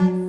life.